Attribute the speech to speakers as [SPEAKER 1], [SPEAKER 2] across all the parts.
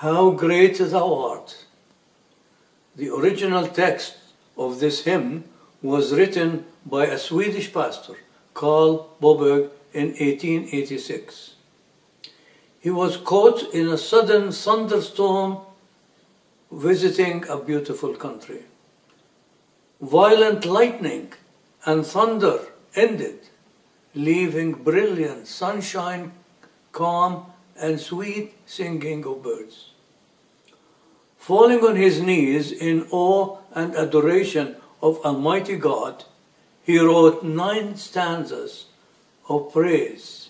[SPEAKER 1] How great thou art. The original text of this hymn was written by a Swedish pastor, Carl Boberg, in 1886. He was caught in a sudden thunderstorm visiting a beautiful country. Violent lightning and thunder ended, leaving brilliant sunshine, calm, and sweet singing of birds. Falling on his knees in awe and adoration of Almighty God, he wrote nine stanzas of praise.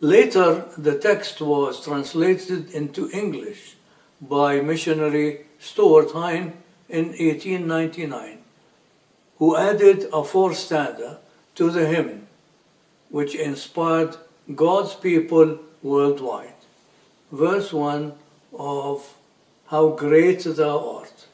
[SPEAKER 1] Later, the text was translated into English by missionary Stuart Hine in 1899, who added a fourth stanza to the hymn, which inspired God's people worldwide. Verse 1 of How Great Thou Art.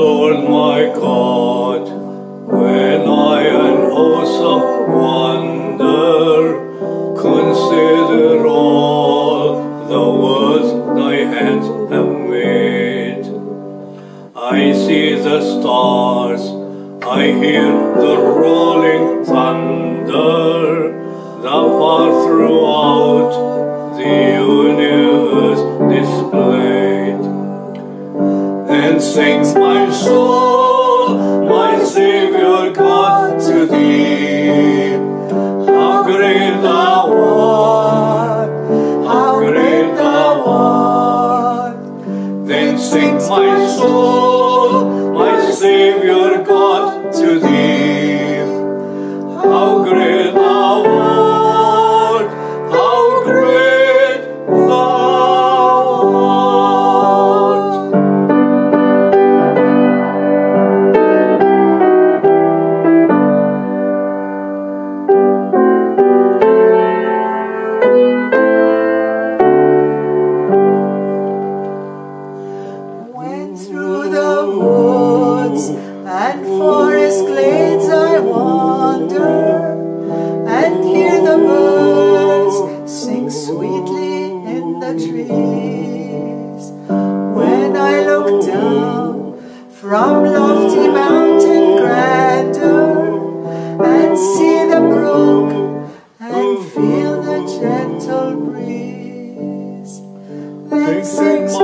[SPEAKER 2] Lord my God, when I an awesome wonder I see the stars, I hear the rolling thunder, thou art throughout the universe displayed and sings my soul, my Savior God, to thee. How great thou art, how great thou art. Then sings my soul,
[SPEAKER 3] from lofty mountain grandeur and see the brook and feel the gentle breeze. Then sings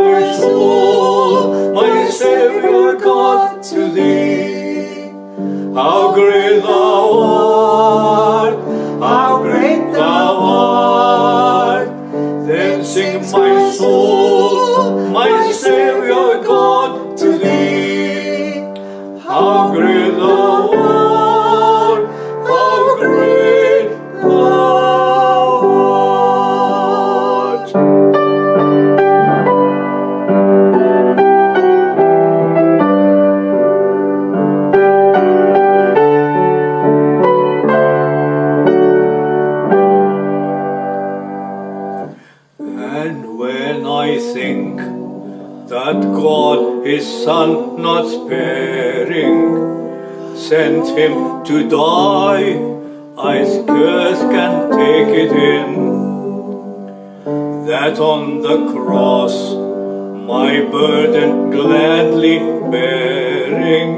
[SPEAKER 2] Son not sparing sent him to die, I scarce can take it in. That on the cross my burden gladly bearing,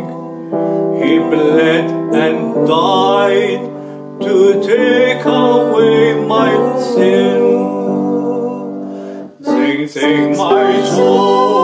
[SPEAKER 2] he bled and died to take away my sin. Sing, sing, my soul,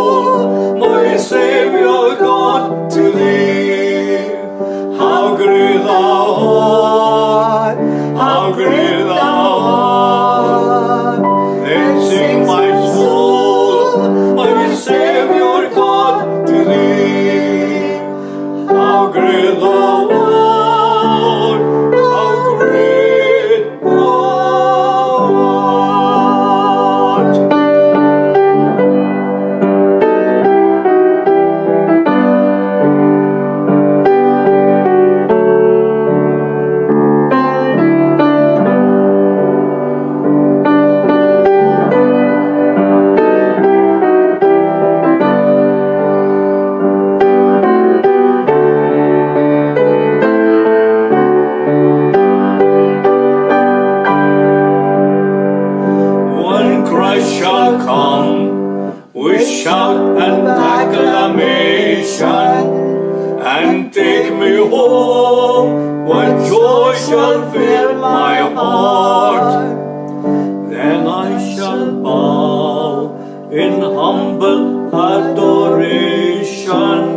[SPEAKER 2] with shout and acclamation, and take me home when joy shall fill my heart. Then I shall bow in humble adoration.